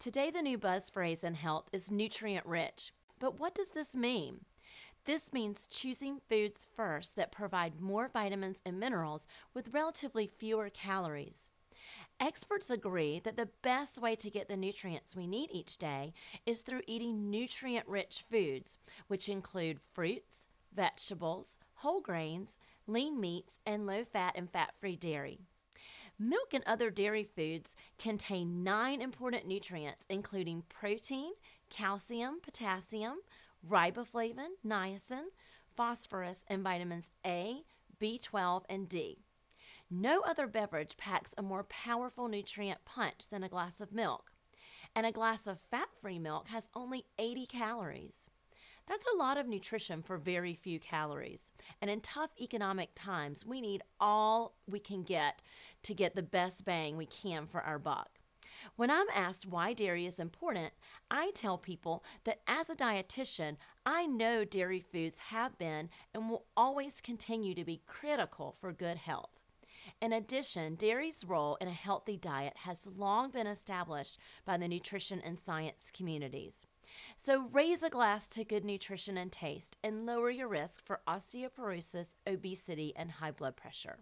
Today, the new buzz phrase in health is nutrient rich. But what does this mean? This means choosing foods first that provide more vitamins and minerals with relatively fewer calories. Experts agree that the best way to get the nutrients we need each day is through eating nutrient rich foods, which include fruits, vegetables, whole grains, lean meats, and low fat and fat free dairy. Milk and other dairy foods contain nine important nutrients, including protein, calcium, potassium, riboflavin, niacin, phosphorus, and vitamins A, B12, and D. No other beverage packs a more powerful nutrient punch than a glass of milk, and a glass of fat free milk has only 80 calories. That's a lot of nutrition for very few calories. And in tough economic times, we need all we can get to get the best bang we can for our buck. When I'm asked why dairy is important, I tell people that as a dietitian, I know dairy foods have been and will always continue to be critical for good health. In addition, dairy's role in a healthy diet has long been established by the nutrition and science communities. So raise a glass to good nutrition and taste and lower your risk for osteoporosis, obesity, and high blood pressure.